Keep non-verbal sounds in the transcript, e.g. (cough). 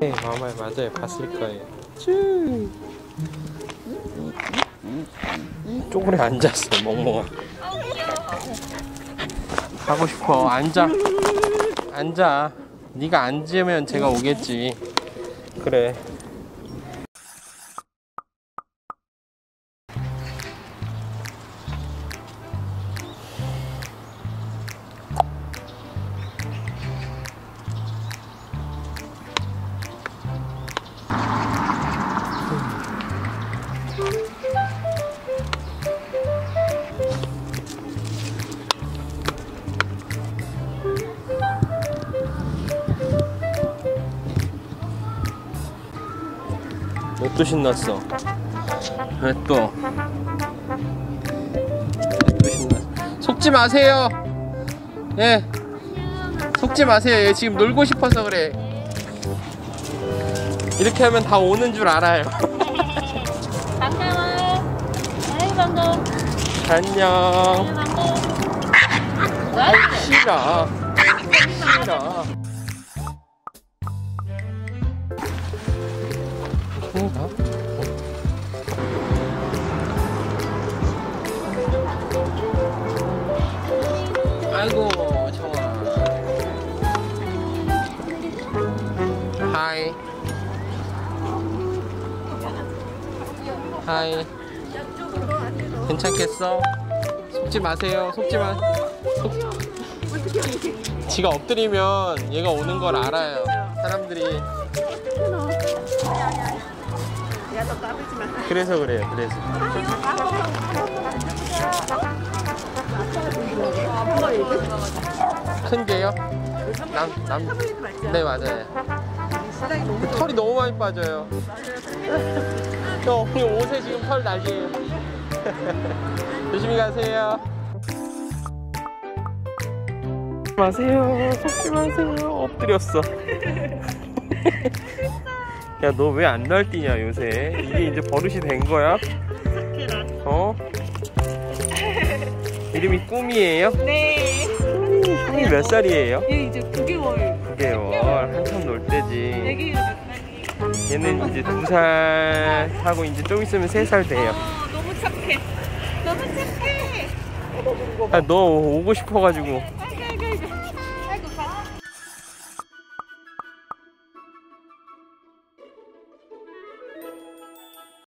네, 마마 맞아요. 봤을 거예요. 쭈. 쪼그려 앉았어, 멍멍아. 가고 싶어. 앉아. 앉아. 네가 앉으면 제가 오겠지. 그래. 왜 또 신났어? 왜 또? 왜또 신났어? 속지 마세요. 예. 속지 마세요. 얘 지금 놀고 싶어서 그래. 이렇게 하면 다 오는 줄 알아요. (laughs) 반가워. 아이 반가워. 안녕. 아이 싫어. 싫어. 아이고 정아. Hi. Hi. 괜찮겠어? 속지 마세요. 속지 마. 속... 지가 엎드리면 얘가 오는 걸 알아요. 사람들이. 그래서 그래요. 그래서. 큰 게요? 남, 남. 네, 맞아요. 그 털이 너무 많이 빠져요. 형, 오늘 옷에 지금 털 난리에요. (laughs) 조심히 가세요. 마세요. 속지 마세요. 엎드렸어. 야, 너 왜 안 날뛰냐, 요새? 이게 이제 버릇이 된 거야? (laughs) 어? 이름이 꿈이에요? 네. 꿈이 몇 살이에요? 얘 이제 9개월. 9개월. 한참 놀 때지. 애기 몇 살이? 얘는 이제 두살 하고 이제 좀 있으면 세살 돼요. 어, 너무 착해. 너무 착해. 아, 너 오고 싶어가지고. 아,